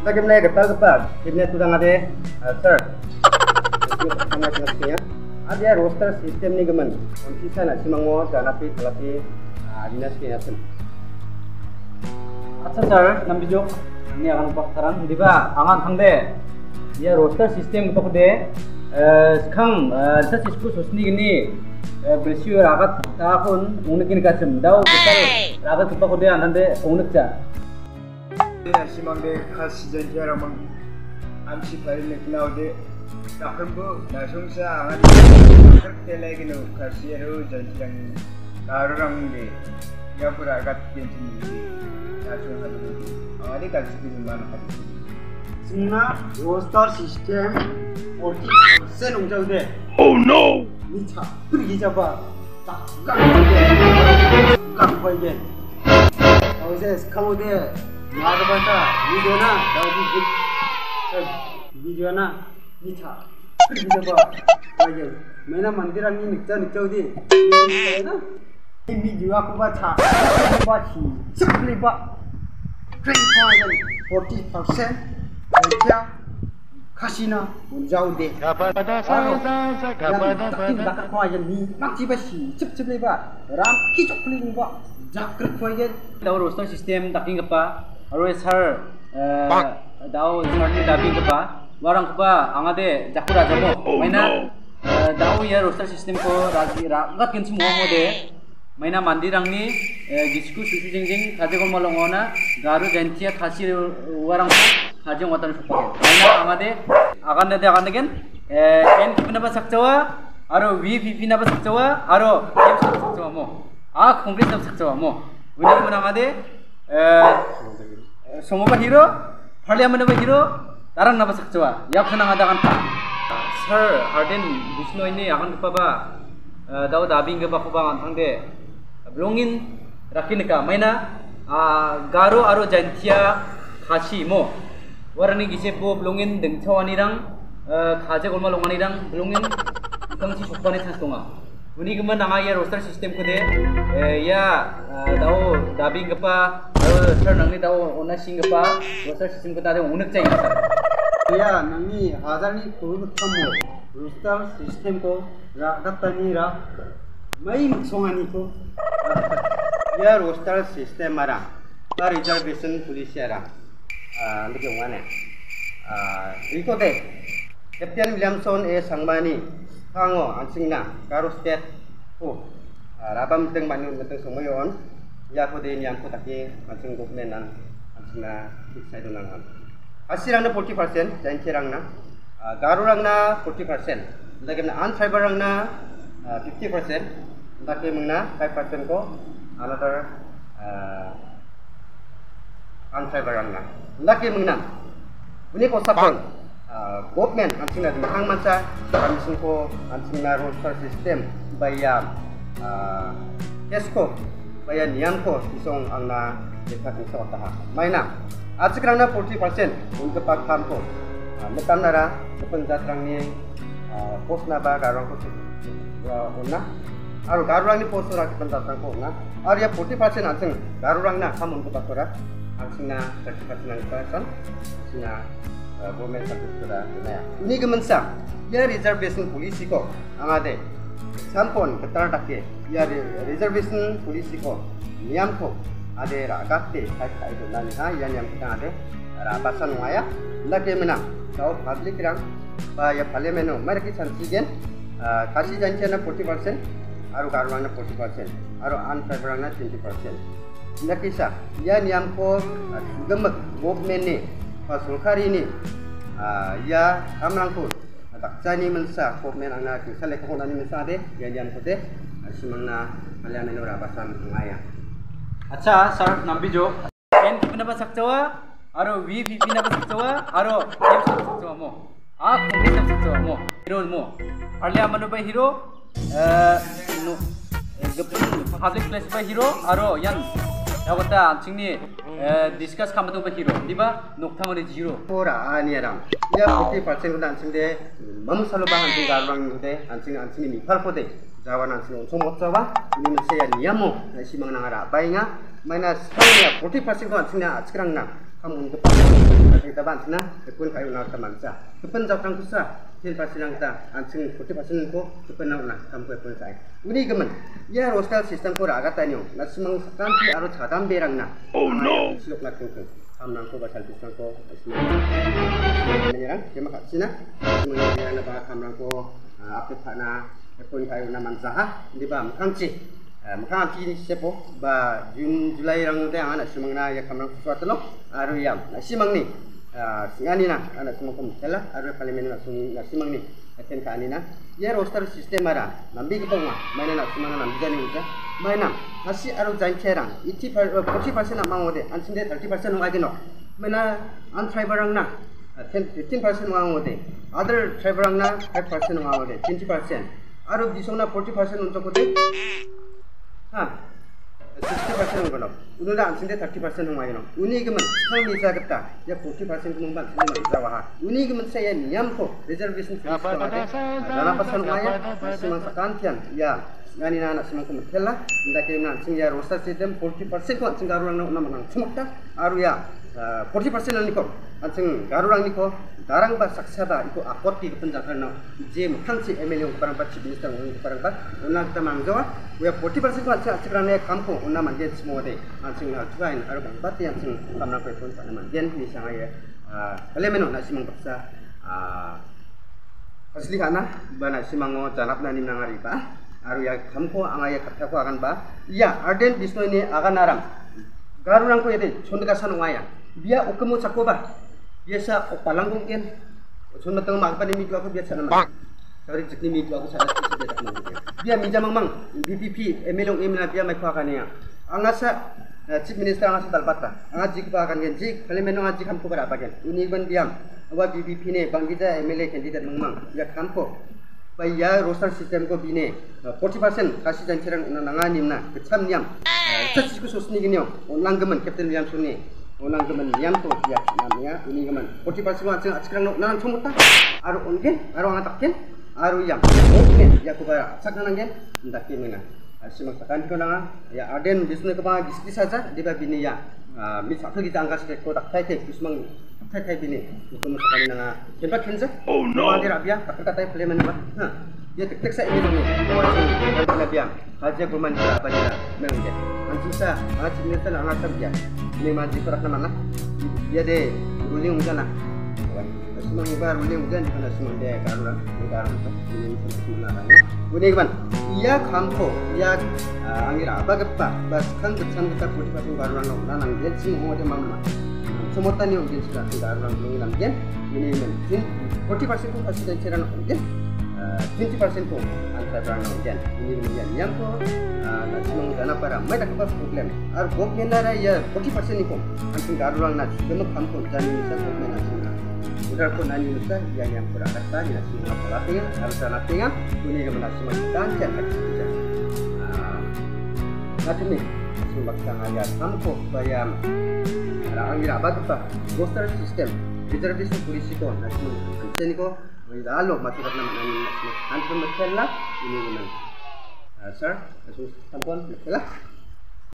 Lagyan na yung pag-pag. Ibnet ko lang ate, sir. Sama sa nasinya. Ada ya roster sistem nih gemen. Kunci sana si mango dan api telati dinas kaya sen. Atsa sir, nambi jok. Ini akan paktaran, di ba? Angan hangde. Ya roster sistem untuk de. Eh, sekarang, eh, saya sisku susni gini. Eh, Bersiu ragat pun unik ini kacem. Dau kita ragat kita kode anak de unik. Sina si mangbe kasijen jia romang am si kare ne kinaode, da kambu, da sung saa haa, da kete legi na kasie hoo jia shilang na rurang ngi be, રમણ આમ સિપાહી લખના હોદે દાખંબો નાસુંસા આહાર તેલાગીનો ખાસિયરો જંજરંગ કારરંગે યાપુરા આગાત કેન્ચી નાસું હાલી આવારી કાલસી નિર્માણ હાલી સિંગના રોસ્ટર સિસ્ટમ ઓટી સેન ઉજાઉદે ઓ નો 니차 뿌리기 잡아 딱 깡. 깡 보이게. 어제 스카모데 ni cha pergi jaba. Hoye. Mana mandiran ni nikja nikjau di. Na. Ini video aku baca. Aku baca. Sekali pak. Train fire 40%. Kerja kasina jauh deh. Yang tak tak kau aja ni nak cipa si cep cep leba rồi sir dao s a r ni dabi kepa, warang kepa, angade jakura jabo, maina dao ya roster system ko raji ragat k i n si momo de maina mandi rang ni gisku susu jengjeng, kaje ko malong ona garu g e n t i a k a s i warang kaje watan sokpa maina angade agande de agande gen en kipna ba sakchawa aro wi pipi naba sakchawa aro em sakchawa mo 아 콩크리트 삭제와 뭐 왜냐면 아마데 에 semua hero Harley yang menambah hero Tarang napa sekecua. Ya aku senang adakan Pak? Sir, Harden bisno ini akan kepaba eh, Dau dabing geba kubang antang de Belongin rakin ka maina eh, Garo aro jantia kashi mo. Warani gisep bo belongin dengcawani rang eh, Kaja golma longani rang belongin Tang si sopani chance tonga. Uni kemen nanga ya roster sistem kede, Ya dau dabing gepa 是这能力到我我那新个班，我这新个大的我能整一下。야 남이 아달리 도둑 삼모 루스탈 시스템 거 라가타니라 마임 송하니 거야 루스탈 시스템 마라 나 리저베이션 폴리시아라 아 이렇게 오네 아 이거 돼 캡틴 윌리엄슨 의 상만이 상어 안승나 가로 스텝 후 라밤 등 많이 등 성모yon 야코데 양코다게 안승고네 난 안승나 빅사이도 난한 아시랑나 40% 잔티랑나 가루랑나 40% लेकिन आन फाइबर रंगना fifty percent ताकि मंगना five percent को another आन फाइबर रंगना ताकि मंगना उन्हें को सफल गवर्नमेंट अंतिम ना महंग मंचा कमीशन को अंतिम ना रोस्टर सिस्टम बाया एस्को baya niam ko isong ang na dekat ni sa taha maina at sekarang na 40% untuk pak ham ko metan nara depan jatrang ni pos na ba garang ko unna aru garang ni pos ora depan jatrang ko unna aru ya 40% anjing garang na ham untuk pak ora. Anjing na 30% na person na government service ya. Ini gemensa, ya reservation polisi ko ang ade. Sampon ketar take, ya reservation polisi ko niam ko ade. Ragate kai kai do nani ha ya niam kita ade rapasan waya lagi menang. Kau public rang ya parliament no mari ki sansigen kasi janchana 40% aru garwana 40% aru unfavorable 20%. Nakisa ya niam ko gemek government ni. Sulkari ini ya takcani man sa ko men anga ki. Sale ko nani men sa de yandian ko de. Asimana malia men ora basan ngaya. Acha sir nambi bijo n kipna ba sakta wa aro v v kipna ba sakta wa aro m sakta wa mo. A kundi sakta wa mo. Hero mo. Arle amanu ba hero. No. Public place ba hero. Aro yan. Yagota chingni. discuss kamatu ba hero diba noktamani zero ora aniaram ya 40% kun anjing de mam salo bang anjing garang de anjing anjing ni pal pode jawan anjing 엄청 못 잡아 ini mesti ya niamo na simang nangara bainga mana sekali ya 40% kun anjing na atskrang na kamu untuk kita bantu na kepun kayu nak teman sa kepun jauh tang kusa ten persen ang kita ancing forty persen ko kepun nak na kamu kepun saya. Ini gemen. Ya roster sistem ko raga tanyo na semang kanti aro chadam berang na oh no. Silok nak tunggu kamu nang ko basal bisang ko semang menyerang terima kasih na semang menyerang na ba kamu nang ko update na kepun kayu na manzaha di ba mangci maka ti sepo ba jun julai rang te ana simang na ya kamang suatu lo aru yam na simang ni si anina ana sumo kom tela arwe pale mena sum na simang ni aten ka anina ye roster system ara nambi ki tonga mena na simang na bidani uta mena hasi aro jain chera iti par pochi parse na mang ode an sinde 30 parse nung agino mena an tribe rang na 10 parse nung ang ode other tribe rang na 5 parse nung ang ode 20 parse aro disona 40 parse nung tokote ha 60 parse nung 오늘은 안쓴데 30% 홍하이노 운이금은 bisa kita, ya 40% 농반 쓰는 이사와 운이금은 세야 미암포 레저비션 시스템하게 나나 파산 홍하야 시만 사칸티안 야 ngani na na simang kumutela ndake na sing ya rosa sidem 40% ngarulan na na manang sumukta aru ya 40% ni ko sing garu rang ni ko darang ba saksa ba iko akot ti penjang karna je mthang si parang ba chief minister ko parang ba unna kita mangjawa we 40% ko acha achra ne kam ko unna man je smo de sing na tuain aru bang bat yang sing kam na ko pun sa man jen ni sanga ya kale meno na simang baksa asli kana ba na simango janap na nim nangari ba aru ya kamko angaya katako akan ba iya arden disno ini akan narang garurang ko yede chondka san waya biya ukemu chakoba biasa opalangung ken. Chondka tang mag pani mitwa ko biasa nama jikni mitwa ko sana kisi biasa nama biya mija mang mang BPP emelong emna biya mai kwa kania angasa chief minister angasa dalbata anga jik pa kan gen jik kali menong jik kamko bara bagen uni ban biam wa BPP ne bangida MLA candidate mang mang ya kamko ya roster system ko bine 40% kasi jan cerang na nanganim na kecam niam. Cacik ko sosni gini onang gemen captain niam suni onang gemen niam to ya namanya ini gemen 40% ko aceng aceng no nan chomuta aru ongen aru angatakken aru yam oke ya ko bara sak nangen ndak kimena simak sakan ko nanga ya aden bisne ko ba giski saja diba bini ya. Mi sakal kita angkas ko tak tai tai bismang. Tai tai bini. Ko mo sakani nanga kenpa kenza oh no. Ma dira biya tak kata play mana ba ha dia tek tek sa ini dong ko si kan na biya haja ko man ba dira nang je an sisa haji ni tala angkas biya ni ma ji perak nama dia de ruling mujana semua ibar ruling mujan di mana semua dia karuna karuna ini semua namanya Unik man, iya kampo, iya angira apa kepa, bas kan kecam kita putih putih baru orang orang nang dia semua dia mama. Semua tani orang dia sudah sudah orang orang nang dia, ini mungkin. Forty persen pun pasti dan cerana orang dia, twenty persen pun antara orang orang dia, ini mungkin yang ko nasi mang dana para, mai tak apa problem. Ar bok nara ya forty persen ni pun, antara orang nasi, semua kampo jadi misalnya nasi udah pun nani nusa yang yang kurang kata ni nasi mang pelatingan harus natingan ini ke nasi mang dan cek hati kita nasi ni. Sumbak sang ayat kampo bayam orang ngira apa tu pak? Booster system. Reservation polisi ko nasi mang anten ko Lalo, matukat naman ang nasi mang anten maskela